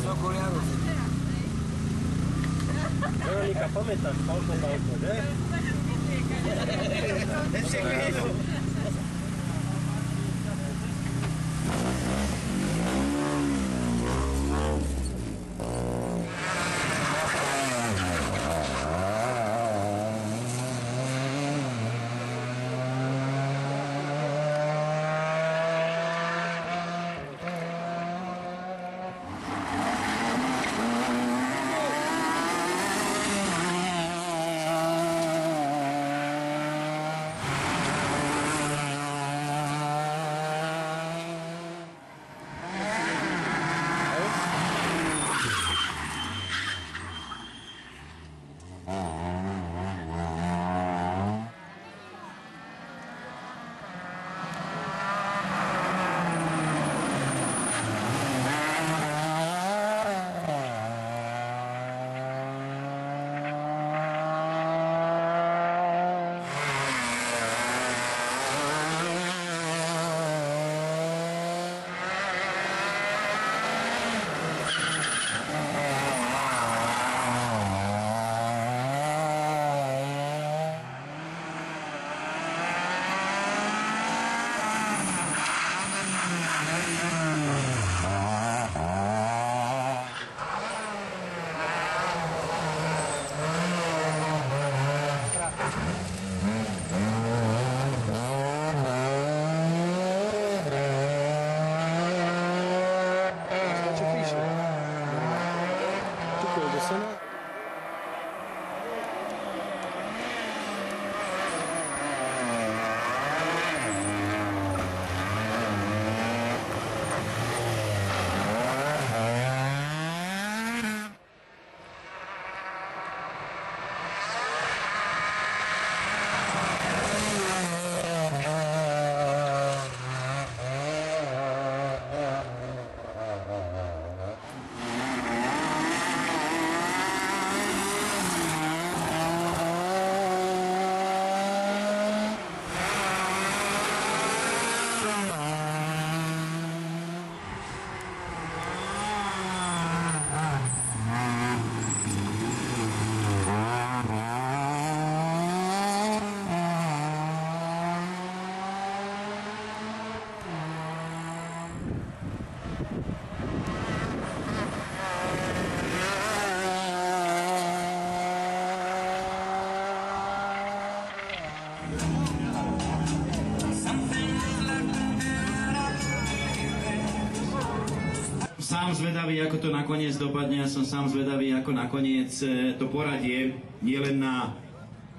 Weźmy okuliarów. Weronika, pamiętasz, pan podał to, nie? Nie, nie, nie. Sám zvedavý, ako to nakoniec dopadne. Ja som sám zvedavý, ako nakoniec e, to poradie nie len na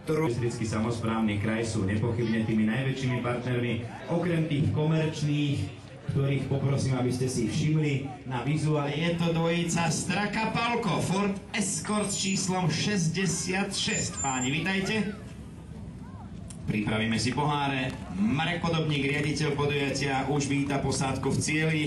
Torobistrický samozprávny kraj sú nepochybne tými najväčšími partnermi, okrem tých komerčných, ktorých poprosím, aby ste si všimli na vizuáli. Je to dvojica Straka Palko, Ford Escort s číslom 66. Páni, vitajte. Pripravíme si poháre. Marek Podobník, riaditeľ podujatia, už víta posádku v cieli.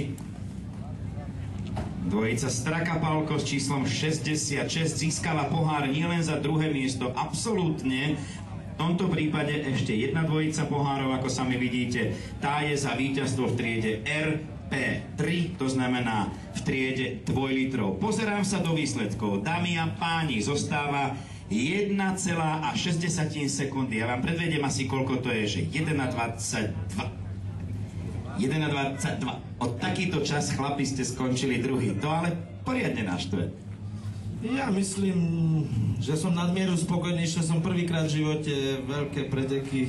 Dvojica Straka Palko s číslom 66 získala pohár nielen za druhé miesto, absolútne. V tomto prípade ešte jedna dvojica pohárov, ako sami vidíte. Tá je za víťazstvo v triede RP3, to znamená v triede 2 litrov. Pozerám sa do výsledkov. Dámy a páni, zostáva 1,6 sekundy. Ja vám predvediem asi koľko to je, že 1,22. 1,22. Od takýto čas chlapi ste skončili druhý. To ale poriadne naštve. Ja myslím, že som nadmieru spokojný, že som prvýkrát v živote veľké preteky,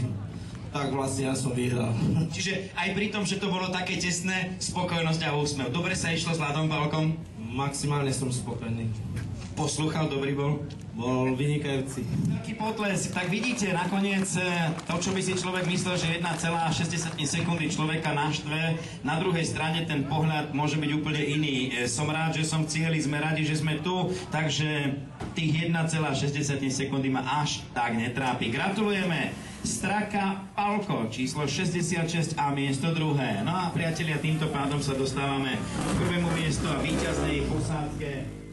tak vlastne ja som vyhral. Čiže aj pri tom, že to bolo také tesné, spokojnosť a úsmev. Dobre sa išlo s Ladom Palkom? Maximálne som spokojný. Poslúchal, dobrý bol? Bol vynikajúci. Taký potlesk. Tak vidíte, nakoniec e, to, čo by si človek myslel, že 1,6 sekundy človeka naštve, na druhej strane ten pohľad môže byť úplne iný. E, Som rád, že som cieli, sme radi, že sme tu, takže tých 1,6 sekundy ma až tak netrápi. Gratulujeme! Straka Palko, číslo 66 a miesto druhé. No a priatelia, týmto pádom sa dostávame k prvému miestu a víťaznej posádke